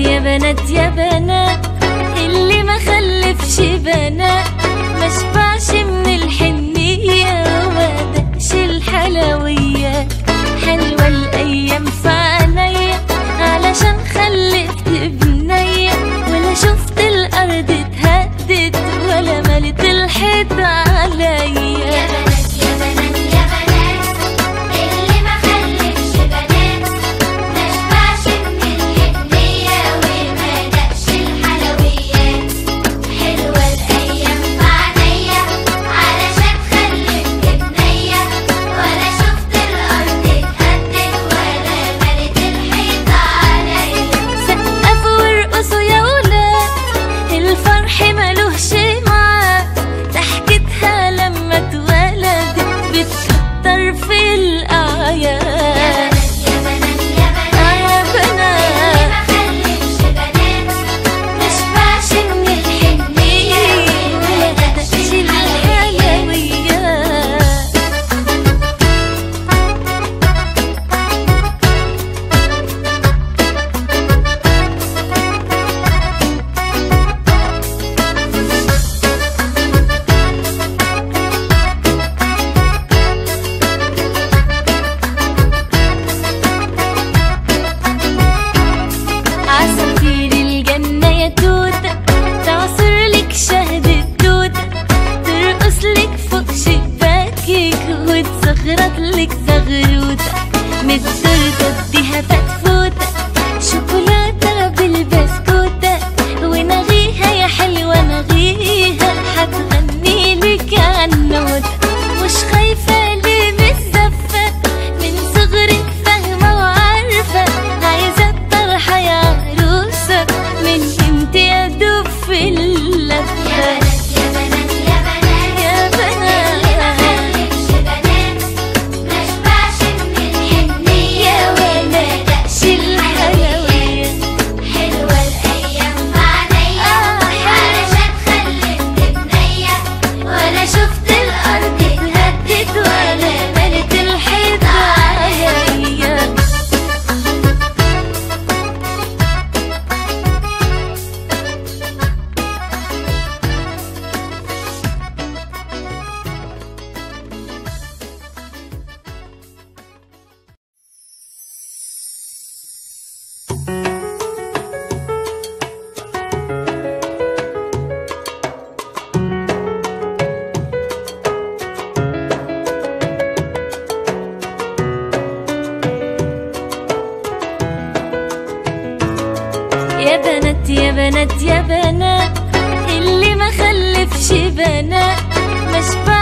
يا بنات يا بنات اللي ما خلفش بنات ما شبعش من الحنية وما دقش الحلوية. حلوة الأيام في عينيا علشان خلفت بنية ولا شفت الأرض اتهدت ولا ملت الحيطة. يا بنات يا بنات اللي ما خلفش بنات مش بنات